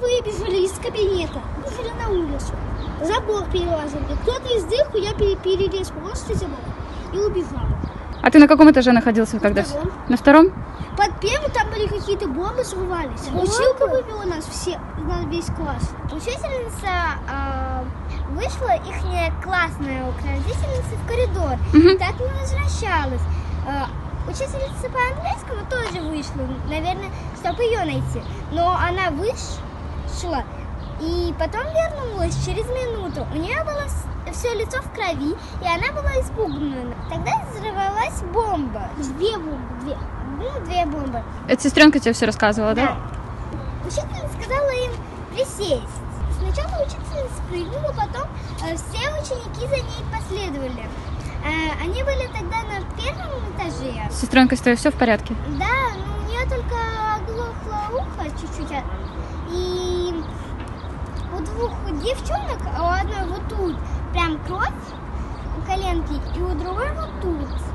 Выбежали из кабинета, выбежали на улицу. Забор перелазили. Кто-то из дырку, я пере- перелез просто забор и убежал. А ты на каком этаже находился, когда все? втором. На втором? Под первым там были какие-то бомбы срывались. Бомбы? Училка вывела нас все, на весь класс. Учительница а, вышла, их классная руководительница в коридор. Мгм. Так не возвращалась. А, учительница по английскому тоже вышла, наверное, чтобы ее найти. Но она вышла и потом вернулась через минуту. У нее было все лицо в крови, и она была испугана. Тогда взорвалась бомба. Две бомбы, две. Ну, две бомбы. Это сестренка тебе все рассказывала, да? Учительница сказала им присесть. Сначала учительница прыгнула, потом э, все ученики за ней последовали. Э, они были тогда на первом этаже. С сестренкой с твоей все в порядке? Да, но у нее только оглохло ухо чуть-чуть. а- И двух девчонок, а у одной вот тут прям кровь у коленки, и у другой вот тут.